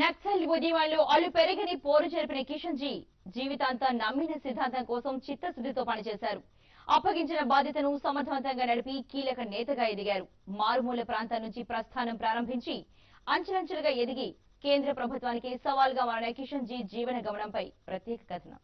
నక్సల్ ఉద్యమాల్లో అల్లు పెరిగిని పోరు జరిపిన కిషన్ జీ జీవితాంతా నమ్మిన సిద్ధాంతం కోసం చిత్తశుద్ధితో పనిచేశారు. అప్పగించిన బాధ్యతను సమర్థవంతంగా నడిపి కీలక నేతగా ఎదిగారు. మారుమూల ప్రాంతం నుంచి ప్రస్థానం ప్రారంభించి అంచెలంచెలుగా ఎదిగి కేంద్ర ప్రభుత్వానికి సవాల్గా మారిన కిషన్ జీ జీవన గమనంపై ప్రత్యేక కథనం.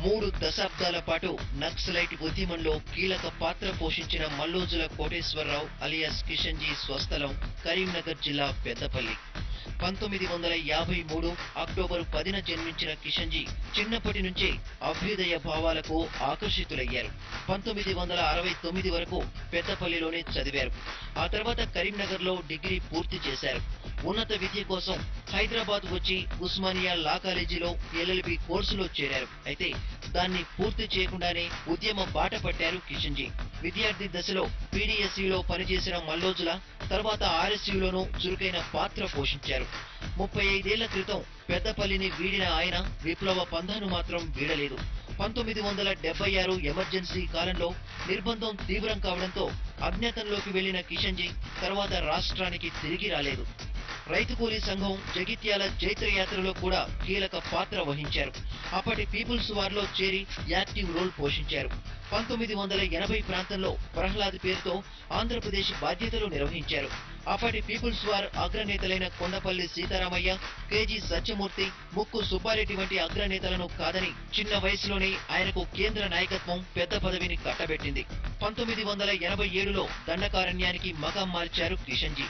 మూడు దశాబ్దాల పాటు నక్సలైట్ ఉద్యమంలో కీలక పాత్ర పోషించిన మల్లోజుల కోటేశ్వరరావు అలియాస్ కిషన్జీ స్వస్థలం కరీంనగర్ జిల్లా పెద్దపల్లి. పంతొమ్మిది వందల యాభై మూడు అక్టోబర్ పదిన జన్మించిన కిషన్జీ చిన్నప్పటి నుంచే అభ్యుదయ భావాలకు ఆకర్షితులయ్యారు. పంతొమ్మిది వందల అరవై తొమ్మిది వరకు పెద్దపల్లిలోనే చదివారు. ఆ తర్వాత కరీంనగర్లో డిగ్రీ పూర్తి చేశారు. ఉన్నత విద్య కోసం హైదరాబాద్ వచ్చి ఉస్మానియా లా కాలేజీలో ఎల్ఎల్బి కోర్సులో చేరారు. అయితే దాన్ని పూర్తి చేయకుండానే ఉద్యమ బాట పట్టారు కిషన్జీ విద్యార్థి దశలో పీడీఎస్సీలో పనిచేసిన మల్లోజుల తర్వాత ఆర్ఎస్యూలోనూ చురుకైన పాత్ర పోషించారు. ముప్పై ఐదేళ్ళ క్రితం పెద్దపల్లిని వీడిన ఆయన విప్లవ పంధాను మాత్రం వీడలేదు. పంతొమ్మిది వందల డెబ్బై ఆరు ఎమర్జెన్సీ కాలంలో నిర్బంధం తీవ్రం కావడంతో అజ్ఞాతంలోకి వెళ్ళిన కిషన్జీ తర్వాత రాష్ట్రానికి తిరిగి రాలేదు. రైతు కూలీ సంఘం జగిత్యాల జైత్రయాత్రలో కూడా కీలక పాత్ర వహించారు. అప్పటి పీపుల్స్ వార్లో చేరి యాక్టివ్ రోల్ పోషించారు. పంతొమ్మిది వందల ఎనభై ప్రాంతంలో ప్రహ్లాద్ పేరుతో ఆంధ్రప్రదేశ్ బాధ్యతలు నిర్వహించారు. అప్పటి పీపుల్స్ వార్ అగ్రనేతలైన కొండపల్లి సీతారామయ్య కేజీ సత్యమూర్తి ముక్కు సుబ్బారెడ్డి వంటి అగ్రనేతలను కాదని చిన్న వయసులోనే ఆయనకు కేంద్ర నాయకత్వం పెద్ద పదవిని కట్టబెట్టింది. పంతొమ్మిది వందల ఎనభై ఏడులో దండకారణ్యానికి మగం మార్చారు కిషన్జీ.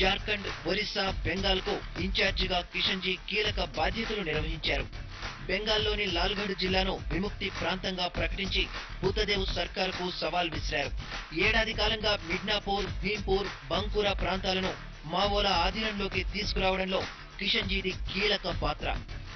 జార్ఖండ్ ఒరిస్సా బెంగాల్కు ఇన్ఛార్జిగా కిషన్జీ కీలక బాధ్యతలు నిర్వహించారు. బెంగాల్లోని లాల్గఢ్ జిల్లాను విముక్తి ప్రాంతంగా ప్రకటించి బుద్ధదేవ్ సర్కార్కు సవాల్ విసిరారు. ఏడాది కాలంగా మిడ్నాపూర్ భీంపూర్ బంకురా ప్రాంతాలను మావోల ఆధీనంలోకి తీసుకురావడంలో కిషన్జీది కీలక పాత్ర.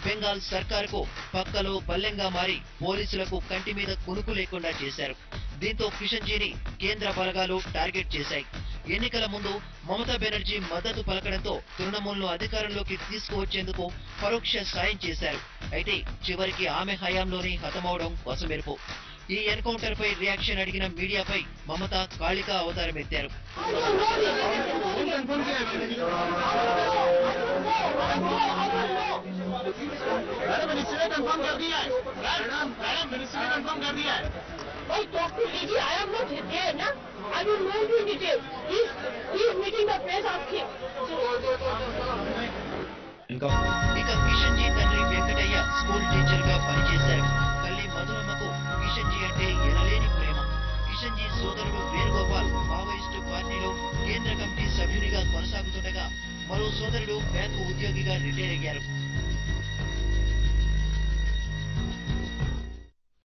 బెంగాల్ సర్కార్కు పక్కలో బల్లెంగా మారి పోలీసులకు కంటి మీద కునుకు లేకుండా చేశారు. దీంతో కిషన్జీని కేంద్ర బలగాలు టార్గెట్ చేశాయి. ఎన్నికల ముందు మమతా బెనర్జీ మద్దతు పలకడంతో తృణమూల్ను అధికారంలోకి తీసుకువచ్చేందుకు పరోక్ష సాయం చేశారు. అయితే చివరికి ఆమె హయాంలోనే హతమవడం కొసమెరుపు ఈ ఎన్కౌంటర్ పై రియాక్షన్ అడిగిన మీడియాపై మమత కాళిక అవతారం ఎత్తారు I will know you in detail. He's, he's meeting the press, ask him. ఇక కిషన్ జీ తండ్రి వెంకటయ్య స్కూల్ టీచర్గా పనిచేశారు తల్లి మధురమ్మకు కిషన్ జీ అంటే ఎనలేని ప్రేమ కిషన్ జీ సోదరుడు వేణుగోపాల్ మావోయిస్టు పార్టీలో కేంద్ర కమిటీ సభ్యునిగా కొనసాగుతుండగా మరో సోదరుడు బ్యాంకు ఉద్యోగిగా రిటైర్ అయ్యారు